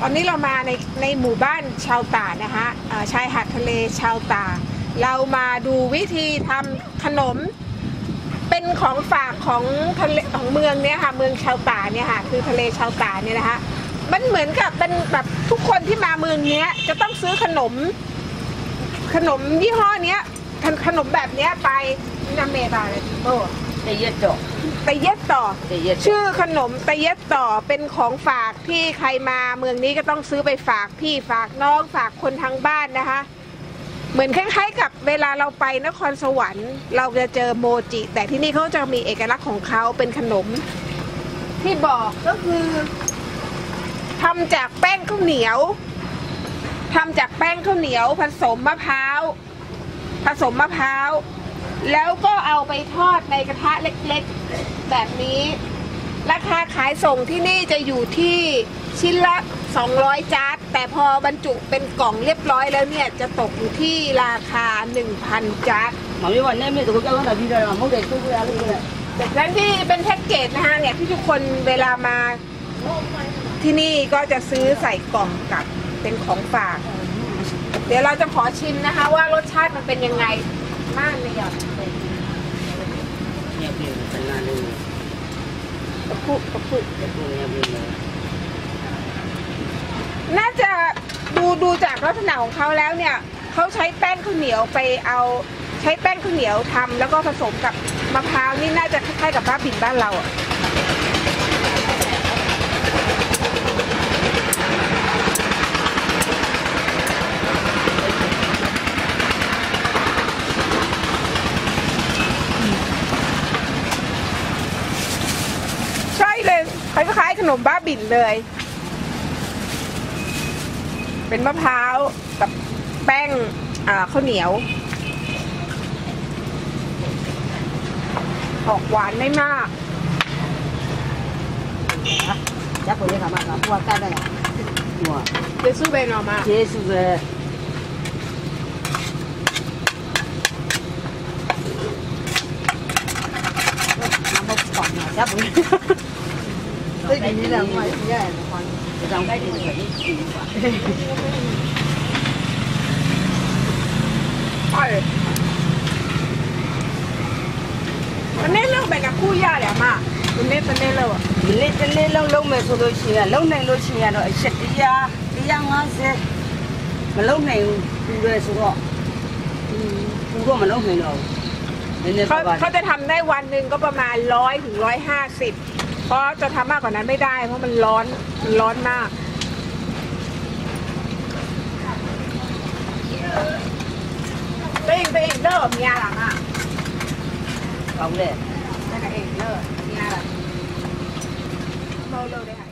ตอนนี้เรามาในในหมู่บ้านชาวตานะคะชายหาดทะเลชาวตา เรามาดูวิธีทำขนมเป็นของฝากของทะเลของเมืองเนี่ยค่ะเมืองชาวตาเนี่ยค่ะคือทะเลชาวตาเนี่ยนะคะมันเหมือนกับเป็นแบบทุกคนที่มาเมืองเนี้ยจะต้องซื้อขนม ขนมยี่ห้อเนี้ยขนมแบบเนี้ยไปนาเมบาเลยโตะเย็ดต่อกตะเย็ดต่อชื่อขนมตะเย็ดต่อเป็นของฝากที่ใครมาเมืองนี้ก็ต้องซื้อไปฝากพี่ฝากน้องฝากคนทางบ้านนะคะ เหมือนคล้ายๆ กับเวลาเราไปนครสวรรค์ เราจะเจอโมจิ แต่ที่นี่เขาจะมีเอกลักษณ์ของเขาเป็นขนม ที่บอกก็คือทำจากแป้งข้าวเหนียวทำจากแป้งข้าวเหนียว ผสมมะพร้าวผสมมะพร้าว แล้วก็เอาไปทอดในกระทะเล็กๆ แบบนี้ ราคาขายส่งที่นี่จะอยู่ที่ชิ้นละ 200 จาร์แต่พอบรรจุเป็นกล่องเรียบร้อยแล้วเนี่ย จะตกอยู่ที่ราคา 1,000 จาร์มาไม่วันนี้ไม่ถูกกันแล้วแต่พี่ได้มาไม่ได้ตู้แล้วเลยและที่เป็นแพ็กเกจนะคะเนี่ยที่ทุกคนเวลามาที่นี่ก็จะซื้อใส่กล่องกับเป็นของฝาก เดี๋ยวเราจะขอชิมนะคะว่ารสชาติมันเป็นยังไง บ้านเลยอนเลยเนี่ยเป็นงขนาดนึงตะคุตะคุตะคุเนี่ยเพียงเลยน่าจะดูดูจากลักษณะของเขาแล้วเนี่ยเขาใช้แป้งข้าวเหนียวไปเอาใช้แป้งข้าวเหนียวทำ แล้วก็ผสมกับมะพร้าวนี่น่าจะคล้ายๆกับบ้าบินบ้านเราอะ ขนมบ้าบิ่นเลย เป็นมะพร้าวกับแป้งข้าวเหนียว ออกหวานไม่มากやっぱ家がวだ終わったらや。もう。で、すべのま。ซูเบ。นออกมาเยซูเบน้ำมันสองนะจ๊ะบุ้ย 这里你两块，你也两块，两块你可以吃一块。ตอนนี้เรากไปกับคู่ย่าแหละมาตอนนี้ตอนนี้เลิกตอนนี้ตอนนี้เลิกเลิกไม่สุดเลยชิอะเลิกไหนสุดกชิอะเนาะเฉดที่ยาที่ยังอะเสียจมันเลิกไหนกูเลยสุดอะกูก็มันเลิกไหนเราเขาจะทำได้วันหนึ่งก็ประมาณร้อยถึงร้อยห้าสิบ เพราะจะทำมากกว่านั้นไม่ได้ เพราะมันร้อนมันร้อนมาก ตัวเองตัวเองเลิกกับเมียหลังอะสองเลยตัวเองเลิกเมียหลังเราเลิกเลยค่ะ